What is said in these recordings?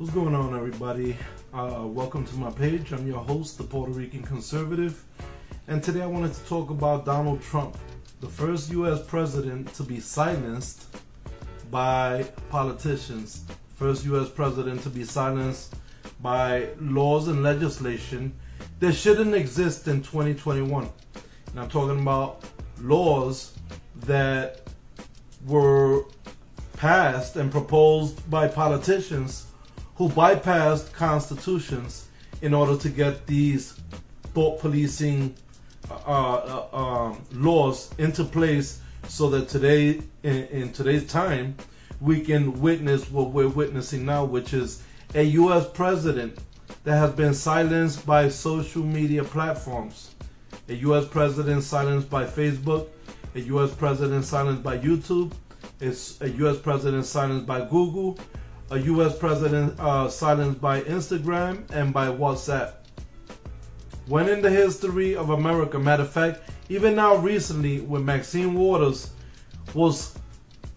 What's going on, everybody? Uh, welcome to my page. I'm your host, the Puerto Rican Conservative, and today I wanted to talk about Donald Trump, the first U.S. president to be silenced by politicians, first U.S. president to be silenced by laws and legislation that shouldn't exist in 2021. And I'm talking about laws that were passed and proposed by politicians who bypassed constitutions in order to get these thought policing uh, uh, um, laws into place so that today in, in, today's time we can witness what we're witnessing now which is a US president that has been silenced by social media platforms. A US president silenced by Facebook. A US president silenced by YouTube. It's a US president silenced by Google a U.S. president uh, silenced by Instagram and by WhatsApp. When in the history of America, matter of fact, even now recently, when Maxine Waters was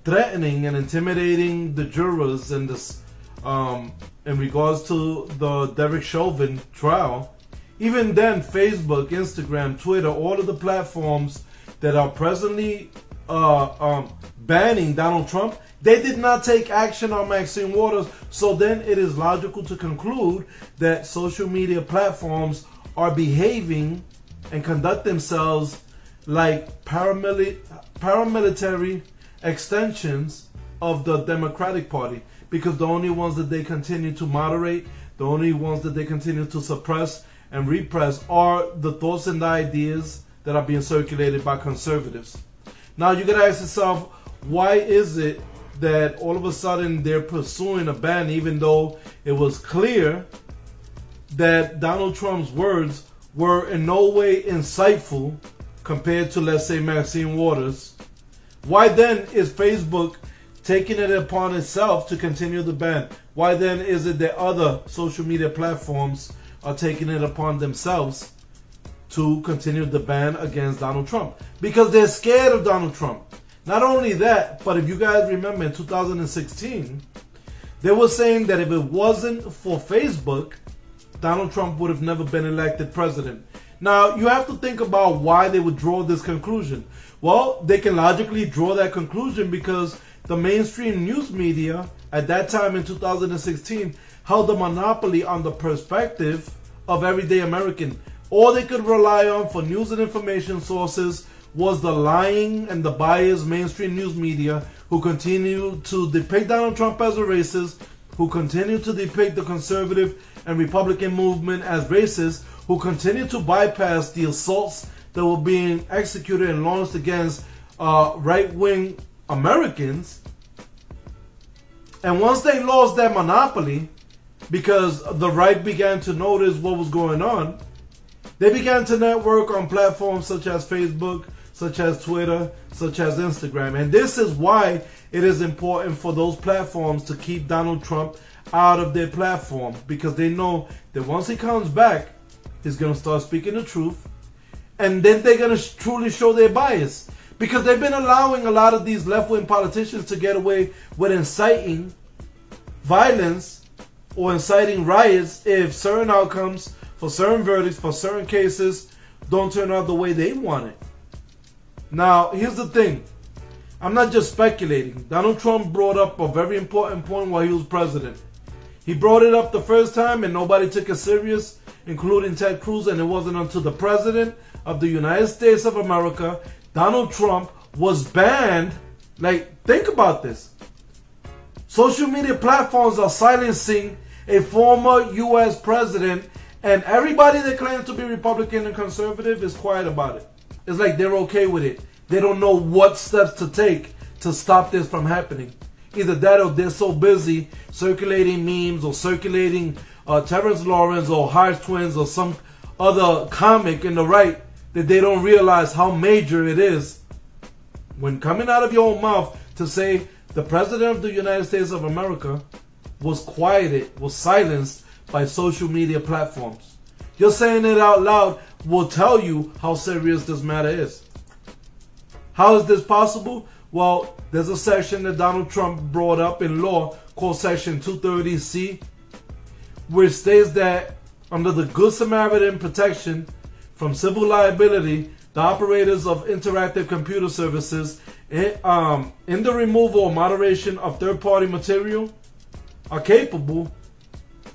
threatening and intimidating the jurors in this, um, in regards to the Derek Chauvin trial, even then, Facebook, Instagram, Twitter, all of the platforms that are presently uh, um, banning Donald Trump, they did not take action on Maxine Waters. So then it is logical to conclude that social media platforms are behaving and conduct themselves like paramili- paramilitary extensions of the Democratic Party because the only ones that they continue to moderate, the only ones that they continue to suppress and repress are the thoughts and the ideas that are being circulated by conservatives. Now you gotta ask yourself, why is it that all of a sudden they're pursuing a ban even though it was clear that Donald Trump's words were in no way insightful compared to let's say Maxine Waters? Why then is Facebook taking it upon itself to continue the ban? Why then is it that other social media platforms are taking it upon themselves to continue the ban against Donald Trump because they're scared of Donald Trump. Not only that, but if you guys remember in 2016, they were saying that if it wasn't for Facebook, Donald Trump would have never been elected president. Now, you have to think about why they would draw this conclusion. Well, they can logically draw that conclusion because the mainstream news media at that time in 2016 held a monopoly on the perspective of everyday American all they could rely on for news and information sources was the lying and the biased mainstream news media who continue to depict Donald Trump as a racist, who continue to depict the conservative and Republican movement as racist, who continue to bypass the assaults that were being executed and launched against uh, right wing Americans. And once they lost that monopoly, because the right began to notice what was going on, they began to network on platforms such as Facebook, such as Twitter, such as Instagram. And this is why it is important for those platforms to keep Donald Trump out of their platform because they know that once he comes back, he's going to start speaking the truth. And then they're going to truly show their bias because they've been allowing a lot of these left wing politicians to get away with inciting violence or inciting riots if certain outcomes for certain verdicts, for certain cases, don't turn out the way they want it. Now, here's the thing. I'm not just speculating. Donald Trump brought up a very important point while he was president. He brought it up the first time and nobody took it serious, including Ted Cruz, and it wasn't until the president of the United States of America, Donald Trump, was banned. Like, think about this. Social media platforms are silencing a former U.S. president and everybody that claims to be Republican and conservative is quiet about it. It's like they're okay with it. They don't know what steps to take to stop this from happening. Either that or they're so busy circulating memes or circulating uh, Terrence Lawrence or Hodge Twins or some other comic in the right that they don't realize how major it is when coming out of your own mouth to say the President of the United States of America was quieted, was silenced by social media platforms. Just saying it out loud will tell you how serious this matter is. How is this possible? Well, there's a section that Donald Trump brought up in law called Section 230C which states that under the Good Samaritan protection from civil liability, the operators of interactive computer services in, um, in the removal or moderation of third party material are capable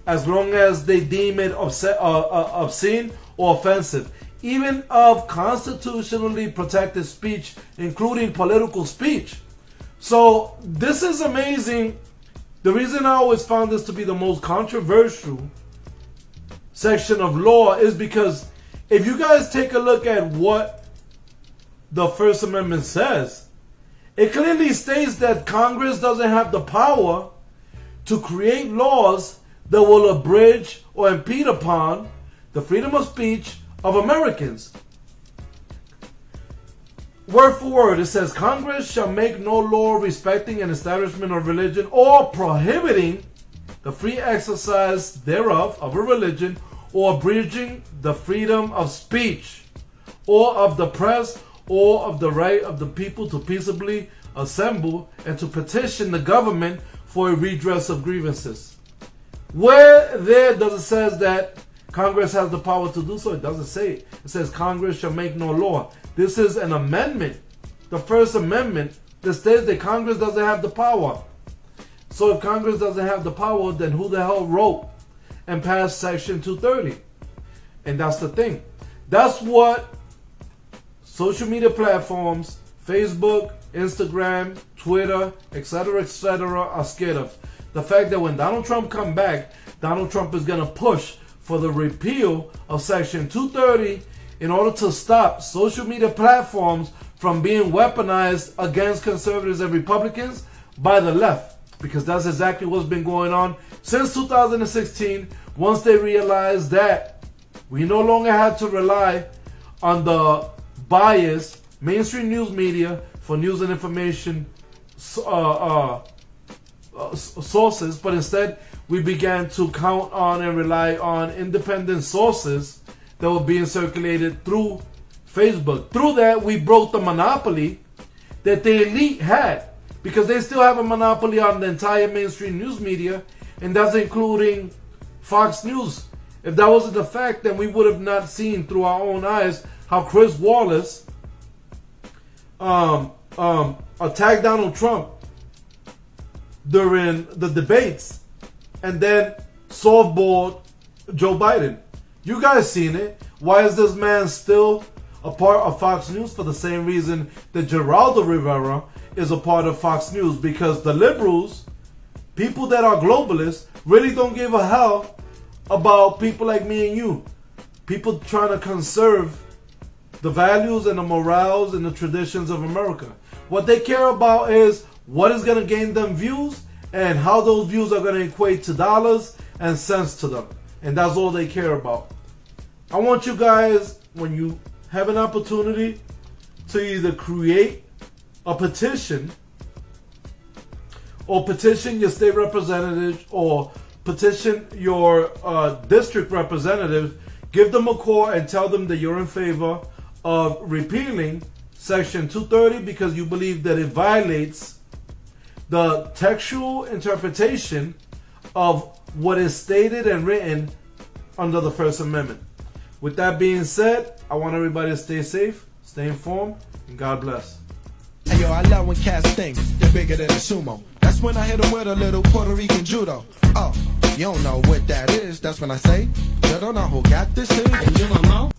as long as they deem it uh, uh, obscene or offensive, even of constitutionally protected speech, including political speech. So, this is amazing. The reason I always found this to be the most controversial section of law is because if you guys take a look at what the First Amendment says, it clearly states that Congress doesn't have the power to create laws that will abridge or impede upon the freedom of speech of Americans. Word for word, it says Congress shall make no law respecting an establishment of religion or prohibiting the free exercise thereof of a religion or abridging the freedom of speech or of the press or of the right of the people to peaceably assemble and to petition the government for a redress of grievances. Where there does it says that Congress has the power to do so? It doesn't say it. Says Congress shall make no law. This is an amendment, the First Amendment, that states that Congress doesn't have the power. So if Congress doesn't have the power, then who the hell wrote and passed Section 230? And that's the thing. That's what social media platforms, Facebook, Instagram, Twitter, etc., etc., are scared of. The fact that when Donald Trump come back, Donald Trump is going to push for the repeal of Section 230 in order to stop social media platforms from being weaponized against conservatives and Republicans by the left. Because that's exactly what's been going on since 2016 once they realized that we no longer had to rely on the biased mainstream news media for news and information uh, uh, uh, sources, but instead we began to count on and rely on independent sources that were being circulated through Facebook. Through that, we broke the monopoly that the elite had because they still have a monopoly on the entire mainstream news media, and that's including Fox News. If that wasn't the fact, then we would have not seen through our own eyes how Chris Wallace um, um, attacked Donald Trump during the debates and then softballed Joe Biden. You guys seen it. Why is this man still a part of Fox News? For the same reason that Geraldo Rivera is a part of Fox News. Because the liberals, people that are globalists, really don't give a hell about people like me and you. People trying to conserve the values and the morals and the traditions of America. What they care about is what is going to gain them views and how those views are going to equate to dollars and cents to them. And that's all they care about. I want you guys, when you have an opportunity to either create a petition or petition your state representative or petition your uh, district representative, give them a call and tell them that you're in favor of repealing Section 230 because you believe that it violates the textual interpretation of what is stated and written under the First Amendment. With that being said, I want everybody to stay safe, stay informed, and God bless. Hey yo, I love when cats think they're bigger than a sumo. That's when I hit them with a little Puerto Rican judo. Oh, you don't know what that is. That's when I say, you don't know who got this thing. And you don't know.